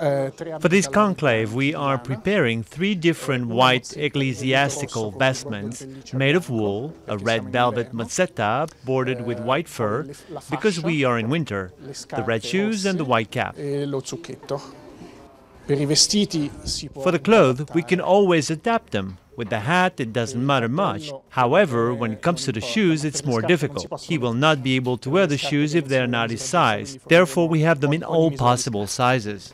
Eh, For this conclave, we are preparing three different white ecclesiastical vestments made of wool, a red velvet mozzetta bordered with white fur, because we are in winter, the red shoes and the white cap. For the clothes, we can always adapt them. With the hat, it doesn't matter much. However, when it comes to the shoes, it's more difficult. He will not be able to wear the shoes if they are not his size. Therefore, we have them in all possible sizes.